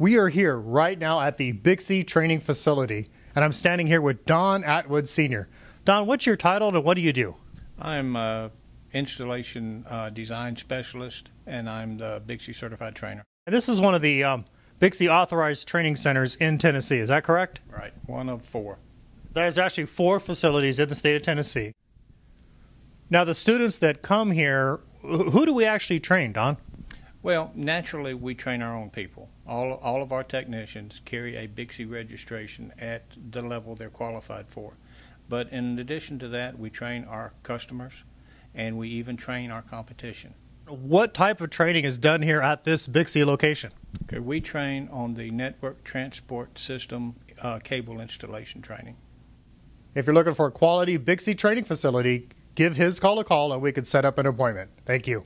We are here right now at the BICSI Training Facility, and I'm standing here with Don Atwood Sr. Don, what's your title and what do you do? I'm a installation uh, design specialist, and I'm the BICSI certified trainer. And this is one of the um, BICSI authorized training centers in Tennessee. Is that correct? Right, one of four. There's actually four facilities in the state of Tennessee. Now, the students that come here, who do we actually train, Don? Well, naturally, we train our own people. All, all of our technicians carry a BICSI registration at the level they're qualified for. But in addition to that, we train our customers, and we even train our competition. What type of training is done here at this BICSI location? Okay, we train on the network transport system uh, cable installation training. If you're looking for a quality BICSI training facility, give Hiscall a call and we can set up an appointment. Thank you.